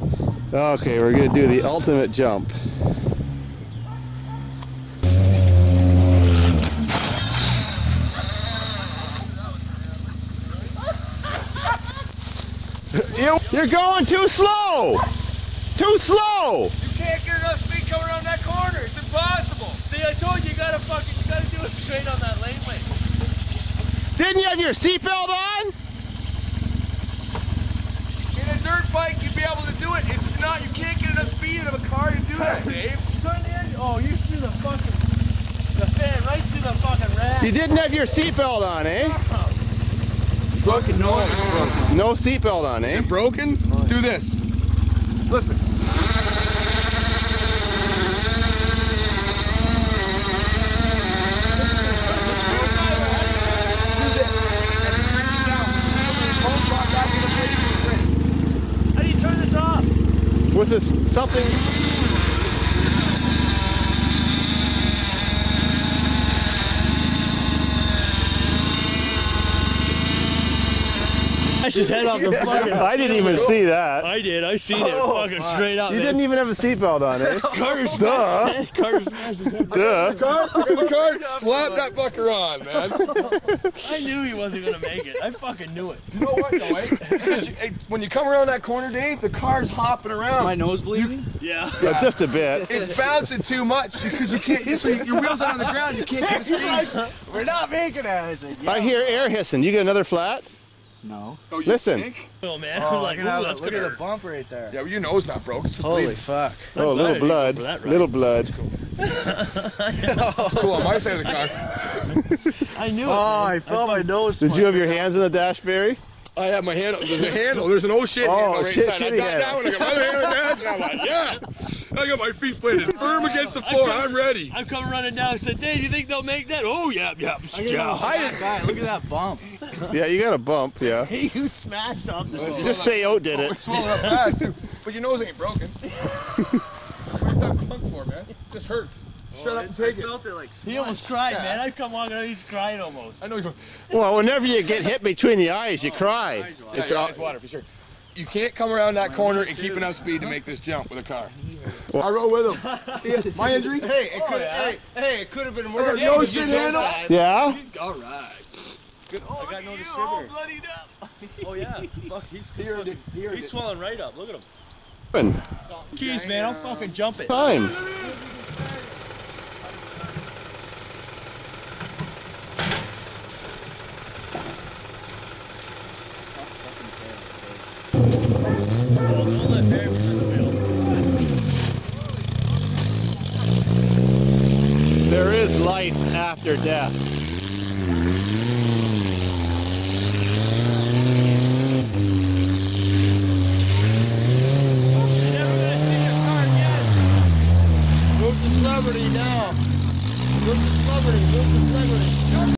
Okay, we're gonna do the ultimate jump. You- You're going too slow! Too slow! You can't get enough speed coming around that corner. It's impossible. See, I told you, you gotta fucking, you gotta do it straight on that laneway. Didn't you have your seatbelt on? In a dirt bike, you'd be able to do it. It's not, you can't get enough speed out of a car to do that, Dave. Turn the engine. Oh, you threw the fucking, the fan right through the fucking rack. You didn't have your seatbelt on, eh? Broken nose. No seatbelt on, eh? broken? Do this. Listen. How do you turn this off? With this something. Smash his head off the fucking. I didn't even see that. I did. I seen it fucking straight up. You man. didn't even have a seatbelt on, eh? Carter Duh. smashed. Carter smashed his head. Duh. the car, slap that fucker on, man. I knew he wasn't gonna make it. I fucking knew it. You know what, though, eh? Because you- eh, when you come around that corner, Dave, the car's hopping around. My nose bleeding? Yeah. Uh, Just a bit. It's bouncing too much because you can't. So your wheels are on the ground. You can't get the speed. We're not making it. I said, yeah. I hear air hissing. You get another flat? No. Oh, you Listen. think? Oh man. Oh, I'm like, look at, that- that's look at the bump right there. Yeah, well, your nose not broke. It's just Holy bleeding. fuck. Oh, glad I little didn't go blood. for that ride. Little blood. Cool on my side of the car. I knew it. Oh, man. I felt my nose. Did you have your hands in the dash, Barry? I have my handle. There's a handle. There's an oh shit Oh, handle right shit, inside. I got handle. that one. I got my other hand on that, and I'm like, yeah. I got my feet planted firm against the floor. I'm ready. I'm coming running down. I said, Dave, you think they'll make that? Oh yeah, yeah. I yeah. Look at that bump. Yeah, you got a bump, yeah. Hey, you smashed off the. Just say Oat did Oh, it. it's swollen up fast too. But your nose ain't broken. what is that punk for, man? It just hurts. Shut up and take it. felt it like He almost cried, man. I come walking out, he's crying almost. I know you're. Well, whenever you get hit between the eyes, you oh, cry. It's It's all, eyes water for sure. You can't come around that corner and keep enough speed to make this jump with a car. I rode with him. My injury. Hey, it oh, could. Hey, hey, it could have been worse. Yeah, No shit handle. yeah? All right. Good. Oh, I got no distributor. bloodied up. Oh yeah. Fuck, he's He earned it. He he's it. swelling right up. Look at him. Keys, man. I'm fucking jumping. Time. Oh, don't let Barry behind the wheel. There is life after death. You're never gonna see your car again. Move to celebrity now. Move to celebrity. Move to celebrity.